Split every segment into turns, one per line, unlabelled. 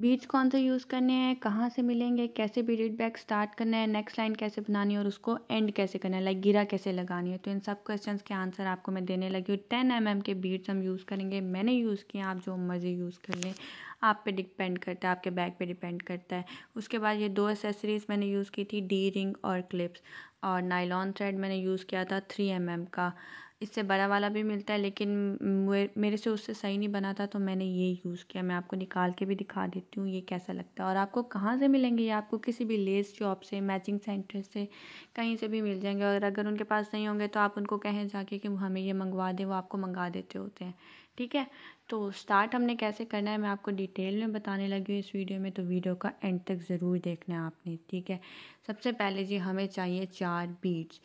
Beats कौन से use करने हैं, कहाँ से मिलेंगे, कैसे बीट बैक स्टार्ट करना है नेक्स्ट लाइन कैसे बनानी है और उसको एंड कैसे करना है लाइक गिरा कैसे लगानी है। तो इन सब क्वेश्चंस के आंसर आपको मैं देने लगी हूँ। टेन एम के बीट्स हम यूज़ करेंगे, मैंने यूज़ किए आप जो मर्ज़ी यूज़ कर लें। आप पे डिपेंड करता है, आपके बैग पे डिपेंड करता है। उसके बाद ये दो एसेसरीज़ मैंने यूज़ की थी डी रिंग और क्लिप्स और नाइलॉन थ्रेड मैंने यूज़ किया था थ्री एम का। इससे बड़ा वाला भी मिलता है, लेकिन मेरे से उससे सही नहीं बना था तो मैंने ये यूज़ किया। मैं आपको निकाल के भी दिखा देती हूँ, ये कैसा लगता है। और आपको कहाँ से मिलेंगे? ये आपको किसी भी लेस शॉप से मैचिंग सेंटर से, कहीं से भी मिल जाएँगे। और अगर उनके पास नहीं होंगे तो आप उनको कहें जाके कि हमें ये मंगवा दें, वो आपको मंगा देते होते हैं। ठीक है? तो स्टार्ट हमने कैसे करना है, मैं आपको डिटेल में बताने लगी हूँ इस वीडियो में तो वीडियो का एंड तक ज़रूर देखना है आपने। ठीक है? सबसे पहले जी, हमें चाहिए चार बीट्स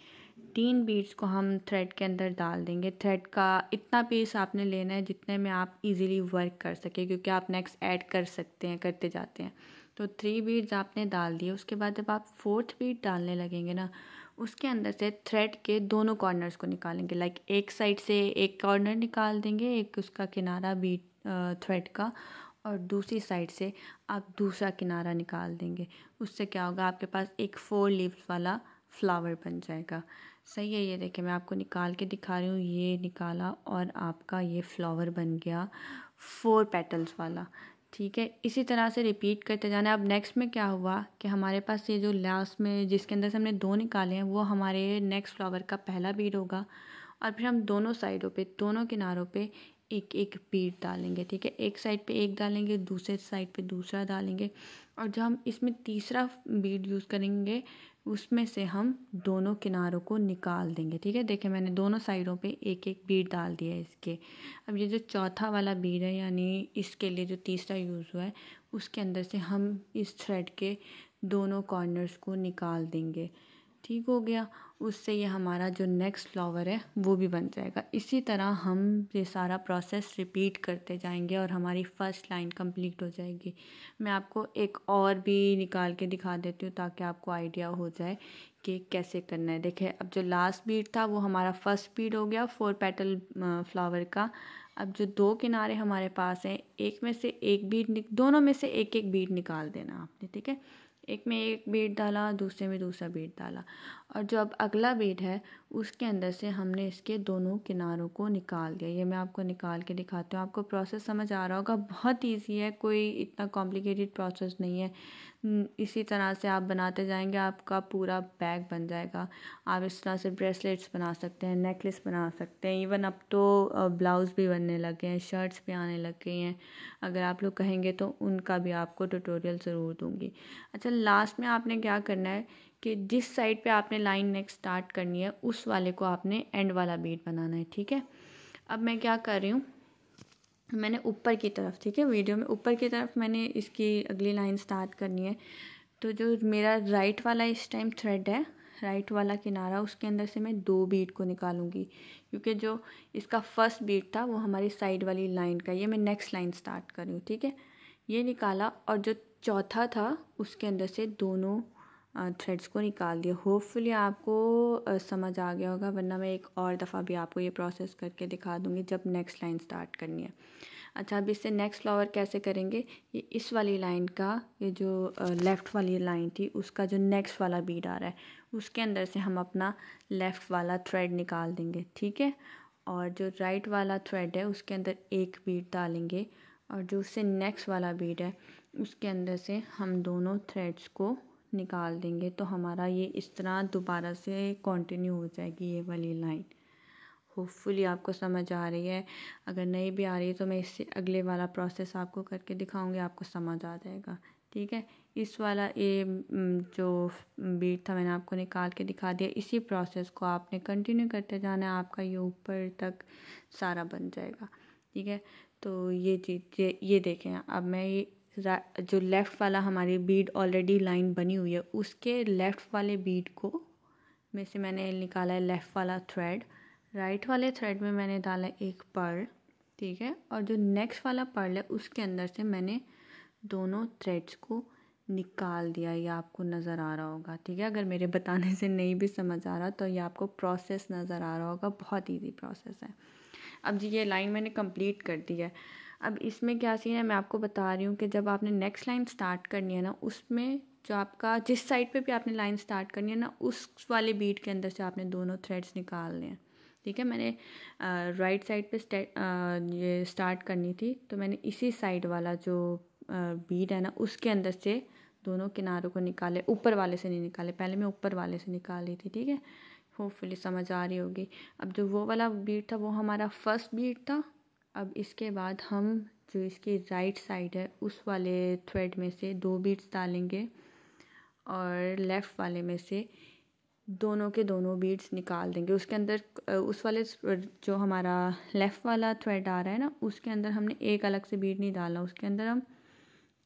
तीन बीड्स को हम थ्रेड के अंदर डाल देंगे। थ्रेड का इतना पीस आपने लेना है जितने में आप इजीली वर्क कर सके, क्योंकि आप नेक्स्ट ऐड कर सकते हैं, करते जाते हैं। तो थ्री बीड्स आपने डाल दिए, उसके बाद जब आप फोर्थ बीड डालने लगेंगे ना, उसके अंदर से थ्रेड के दोनों कॉर्नर्स को निकालेंगे। लाइक एक साइड से एक कॉर्नर निकाल देंगे, एक उसका किनारा बीट थ्रेड का, और दूसरी साइड से आप दूसरा किनारा निकाल देंगे। उससे क्या होगा, आपके पास एक फोर लीव्स वाला फ्लावर बन जाएगा। सही है ये देखिए, मैं आपको निकाल के दिखा रही हूँ, ये निकाला और आपका ये फ्लावर बन गया फोर पेटल्स वाला। ठीक है, इसी तरह से रिपीट करते जाना है। अब नेक्स्ट में क्या हुआ कि हमारे पास ये जो लास्ट में जिसके अंदर से हमने दो निकाले हैं, वो हमारे नेक्स्ट फ्लावर का पहला बीड होगा और फिर हम दोनों साइडों पे, दोनों किनारों पे एक एक बीट डालेंगे। ठीक है, एक साइड पे एक डालेंगे, दूसरे साइड पे दूसरा डालेंगे। और जब हम इसमें तीसरा बीड यूज़ करेंगे, उसमें से हम दोनों किनारों को निकाल देंगे, ठीक है? देखिए मैंने दोनों साइडों पे एक एक बीड डाल दिया है इसके। अब ये जो चौथा वाला बीड है, यानी इसके लिए जो तीसरा यूज़ हुआ है, उसके अंदर से हम इस थ्रेड के दोनों कॉर्नर्स को निकाल देंगे। ठीक हो गया, उससे ये हमारा जो नेक्स्ट फ्लावर है, वो भी बन जाएगा। इसी तरह हम ये सारा प्रोसेस रिपीट करते जाएँगे और हमारी फ़र्स्ट लाइन कंप्लीट हो जाएगी। मैं आपको एक और भी निकाल के दिखा देती हूँ ताकि आपको आइडिया हो जाए कि कैसे करना है। देखिए, अब जो लास्ट बीट था, वो हमारा फ़र्स्ट बीट हो गया फोर पेटल फ्लावर का। अब जो दो किनारे हमारे पास हैं, एक में से एक बीट दोनों में से एक एक बीट निकाल देना आपने, ठीक है? एक में एक बीट डाला, दूसरे में दूसरा बीट डाला। और जो अब अगला बीट है, उसके अंदर से हमने इसके दोनों किनारों को निकाल दिया। ये मैं आपको निकाल के दिखाती हूँ। आपको प्रोसेस समझ आ रहा होगा। बहुत ईजी है, कोई इतना कॉम्प्लिकेटेड प्रोसेस नहीं है। इसी तरह से आप बनाते जाएँगे, आपका पूरा बैग बन जाएगा। आप इस तरह से ब्रेसलेट्स बना सकते हैं, नेकलेस बना सकते हैं। इवन अब तो ब्लाउज़ भी बनने लगे हैं, शर्ट्स भी आने लग गई हैं। अगर आप लोग कहेंगे तो उनका भी आपको ट्यूटोरियल ज़रूर दूँगी। अच्छा लास्ट में आपने क्या करना है कि जिस साइड पे आपने लाइन नेक्स्ट स्टार्ट करनी है, उस वाले को आपने एंड वाला बीट बनाना है, ठीक है? अब मैं क्या कर रही हूँ मैंने ऊपर की तरफ़, ठीक है, वीडियो में ऊपर की तरफ़ मैंने इसकी अगली लाइन स्टार्ट करनी है। तो जो मेरा राइट वाला इस टाइम थ्रेड है राइट वाला किनारा, उसके अंदर से मैं दो बीट को निकालूँगी। क्योंकि जो इसका फ़र्स्ट बीट था, वो हमारी साइड वाली लाइन का, ये मैं नेक्स्ट लाइन स्टार्ट कर ठीक है। ये निकाला और जो चौथा था, उसके अंदर से दोनों थ्रेड्स को निकाल दिया। होपफुली आपको समझ आ गया होगा, वरना मैं एक और दफ़ा भी आपको ये प्रोसेस करके दिखा दूँगी जब नेक्स्ट लाइन स्टार्ट करनी है। अच्छा अब इससे नेक्स्ट फ्लावर कैसे करेंगे? ये इस वाली लाइन का, ये जो लेफ़्ट वाली लाइन थी, उसका जो नेक्स्ट वाला बीड आ रहा है, उसके अंदर से हम अपना लेफ़्ट वाला थ्रेड निकाल देंगे, ठीक है? और जो राइट वाला थ्रेड है, उसके अंदर एक बीड डालेंगे और जो उससे नेक्स्ट वाला बीड है, उसके अंदर से हम दोनों थ्रेड्स को निकाल देंगे तो हमारा ये इस तरह दोबारा से कंटिन्यू हो जाएगी ये वाली लाइन होपफुली आपको समझ आ रही है। अगर नहीं भी आ रही है तो मैं इससे अगले वाला प्रोसेस आपको करके दिखाऊँगी आपको समझ आ जाएगा। ठीक है? इस वाला ये जो बीट था मैंने आपको निकाल के दिखा दिया इसी प्रोसेस को आपने कंटिन्यू करते जाना है आपका ये ऊपर तक सारा बन जाएगा। ठीक है? तो ये चीज़ ये, ये देखें अब मैं ये जो लेफ़्ट वाला हमारी बीड ऑलरेडी लाइन बनी हुई है, उसके लेफ़्ट वाले बीड को में से मैंने निकाला है लेफ़्ट वाला थ्रेड राइट वाले थ्रेड में मैंने डाला एक पर्ल ठीक है? और जो नेक्स्ट वाला पर्ल है, उसके अंदर से मैंने दोनों थ्रेड्स को निकाल दिया ये आपको नज़र आ रहा होगा, ठीक है? अगर मेरे बताने से नहीं भी समझ आ रहा तो ये आपको प्रोसेस नज़र आ रहा होगा, बहुत ईजी प्रोसेस है। अब जी, ये लाइन मैंने कंप्लीट कर दी है। अब इसमें क्या सीन है, मैं आपको बता रही हूँ कि जब आपने नेक्स्ट लाइन स्टार्ट करनी है ना, उसमें जो आपका, जिस साइड पे भी आपने लाइन स्टार्ट करनी है ना, उस वाले बीट के अंदर से आपने दोनों थ्रेड्स निकालने हैं ठीक है, मैंने राइट साइड पे ये स्टार्ट करनी थी तो मैंने इसी साइड वाला जो बीट है ना, उसके अंदर से दोनों किनारों को निकाले, ऊपर वाले से नहीं निकाले, पहले मैं ऊपर वाले से निकाल ली थी, ठीक है? होपफुली समझ आ रही होगी। अब जो वो वाला बीट था, वो हमारा फ़र्स्ट बीट था अब इसके बाद हम जो इसकी राइट साइड है, उस वाले थ्रेड में से दो बीट्स डालेंगे और लेफ़्ट वाले में से दोनों के दोनों बीड्स निकाल देंगे। उसके अंदर, उस वाले जो हमारा लेफ़्ट वाला थ्रेड आ रहा है ना, उसके अंदर हमने एक अलग से बीड नहीं डाला। उसके अंदर हम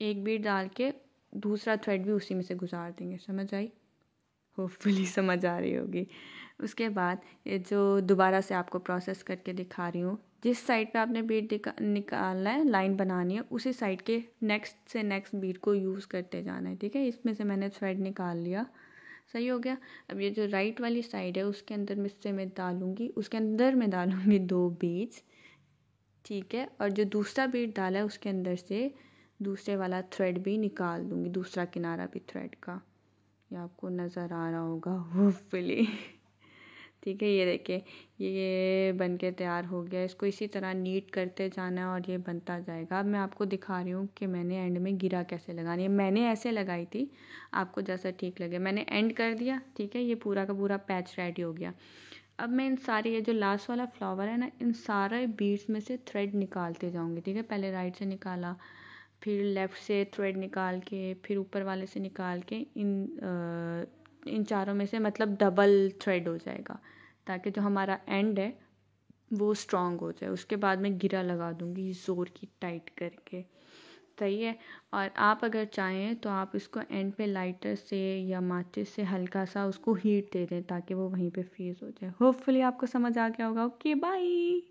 एक बीड डाल के दूसरा थ्रेड भी उसी में से गुजार देंगे। समझ आई? होपफुली समझ आ रही होगी। उसके बाद ये जो दोबारा से आपको प्रोसेस करके दिखा रही हूँ जिस साइड पे आपने बीट निकालना है लाइन बनानी है, उसी साइड के नेक्स्ट से नेक्स्ट बीट को यूज़ करते जाना है, ठीक है? इसमें से मैंने थ्रेड निकाल लिया। सही हो गया? अब ये जो राइट वाली साइड है, उसके अंदर में से मैं डालूँगी, उसके अंदर मैं डालूँगी दो बीट्स ठीक है? और जो दूसरा बीट डाला है, उसके अंदर से दूसरे वाला थ्रेड भी निकाल दूँगी, दूसरा किनारा भी थ्रेड का। ये आपको नज़र आ रहा होगा होपफुली ठीक है ये देखिए ये बन के तैयार हो गया इसको इसी तरह नीट करते जाना है और ये बनता जाएगा। अब मैं आपको दिखा रही हूँ कि मैंने एंड में गिरा कैसे लगानी है। मैंने ऐसे लगाई थी आपको जैसा ठीक लगे। मैंने एंड कर दिया ठीक है ये पूरा का पूरा पैच रेडी हो गया। अब मैं इन सारे ये जो लास्ट वाला फ्लावर है ना इन सारे बीड्स में से थ्रेड निकालते जाऊँगी ठीक है। पहले राइट से निकाला फिर लेफ़्ट से थ्रेड निकाल के फिर ऊपर वाले से निकाल के इन आ, इन चारों में से मतलब डबल थ्रेड हो जाएगा। ताकि जो हमारा एंड है, वो स्ट्रॉन्ग हो जाए। उसके बाद मैं गिरा लगा दूँगी ज़ोर की टाइट करके। सही है? और आप अगर चाहें तो आप इसको एंड पे लाइटर से या माचिस से हल्का सा उसको हीट दे दें ताकि वो वहीं पे फ्रीज़ हो जाए। होपफुली आपको समझ आ गया होगा। Okay bye